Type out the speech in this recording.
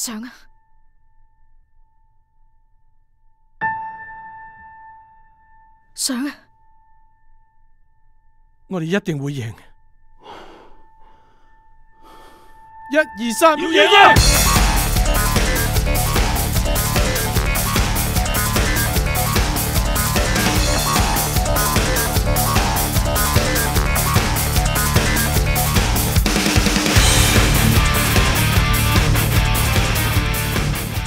上啊！上啊！我哋一定会赢！一二三，要赢！